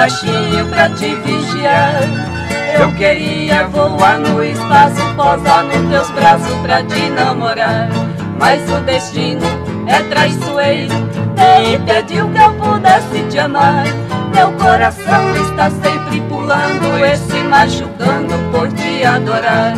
baixinho pra te vigiar. Eu queria voar no espaço, posar nos teus braços pra te namorar. Mas o destino é traiçoeiro e impediu que eu pudesse te amar. Meu coração está sempre pulando e se machucando por te adorar.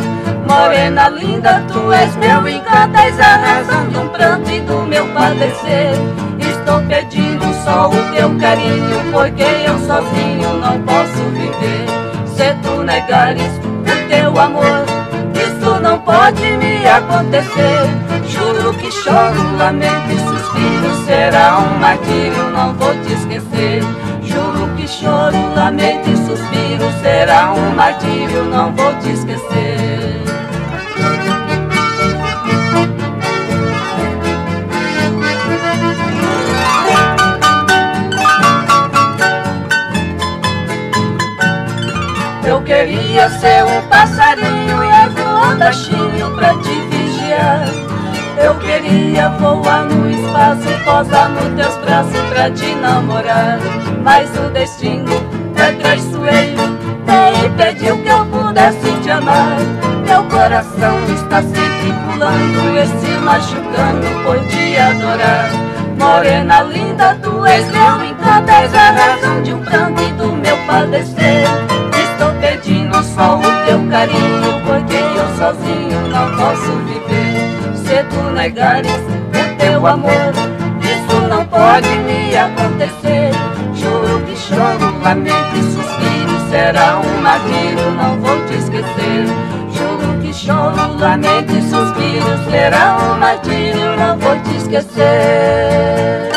Morena linda, tu és meu encanto, és a razão de um pranto e do meu padecer. Estou pedindo só o teu carinho, porque eu sozinho não posso viver. Se tu negares o teu amor, isso não pode me acontecer. Juro que choro, lamento e suspiro, será um martírio, não vou te esquecer. Juro que choro, lamento e suspiro, será um martírio, não vou te esquecer. Queria ser um passarinho e voar baixinho pra te vigiar. Eu queria voar no espaço, posar nos teus braços pra te namorar. Mas o destino é traiçoeiro e impediu que eu pudesse te amar. Meu coração está sempre pulando e se machucando por te adorar. Morena linda, tu és meu encanto, és a razão de um pranto e do meu padecer. Pedindo só o teu carinho, porque eu sozinho não posso viver. Se tu negares o teu amor, isso não pode me acontecer. Juro que choro, lamento e suspiro, será um martírio, não vou te esquecer. Juro que choro, lamento e suspiro, será um martírio, não vou te esquecer.